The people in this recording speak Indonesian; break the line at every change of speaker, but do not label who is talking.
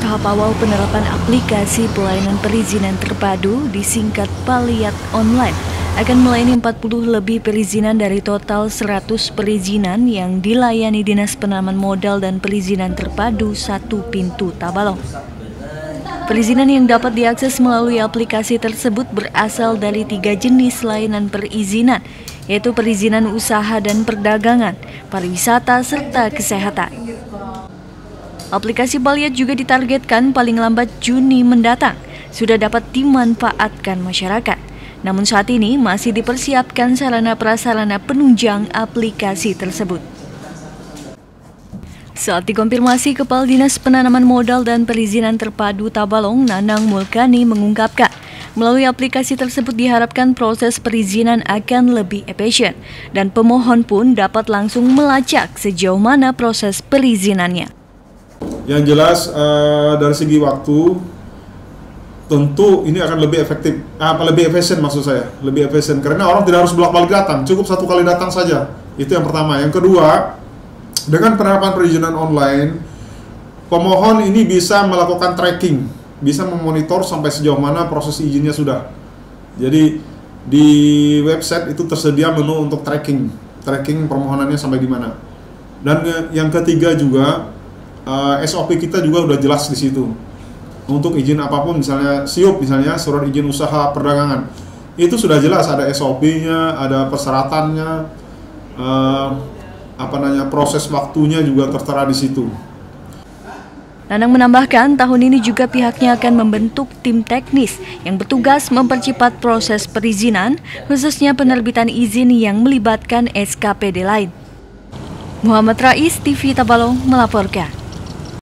tahap awal penerapan aplikasi pelayanan perizinan terpadu disingkat Paliat Online akan melayani 40 lebih perizinan dari total 100 perizinan yang dilayani Dinas Penanaman Modal dan Perizinan Terpadu Satu Pintu Tabalong. Perizinan yang dapat diakses melalui aplikasi tersebut berasal dari tiga jenis layanan perizinan, yaitu perizinan usaha dan perdagangan, pariwisata, serta kesehatan. Aplikasi Baliat juga ditargetkan paling lambat Juni mendatang sudah dapat dimanfaatkan masyarakat. Namun saat ini masih dipersiapkan sarana prasarana penunjang aplikasi tersebut. Saat dikonfirmasi Kepala Dinas Penanaman Modal dan Perizinan Terpadu Tabalong, Nanang Mulkani mengungkapkan, melalui aplikasi tersebut diharapkan proses perizinan akan lebih efisien dan pemohon pun dapat langsung melacak sejauh mana proses perizinannya.
Yang jelas uh, dari segi waktu tentu ini akan lebih efektif, apa lebih efisien maksud saya, lebih efisien karena orang tidak harus bolak-balik datang, cukup satu kali datang saja. Itu yang pertama. Yang kedua, dengan penerapan perizinan online, pemohon ini bisa melakukan tracking, bisa memonitor sampai sejauh mana proses izinnya sudah. Jadi di website itu tersedia menu untuk tracking, tracking permohonannya sampai di mana. Dan yang ketiga juga uh, eh, SOP kita juga udah jelas di situ. Untuk izin apa pun, misalnya SIUP, misalnya surat izin usaha perdagangan, itu sudah jelas ada SOP-nya, ada persyaratannya, uh, apa namanya proses waktunya juga tertera di situ.
Nanang menambahkan tahun ini juga pihaknya akan membentuk tim teknis yang bertugas mempercepat proses perizinan, khususnya penerbitan izin yang melibatkan SKPD lain. Muhammad Rais TV Tabalong melaporkan.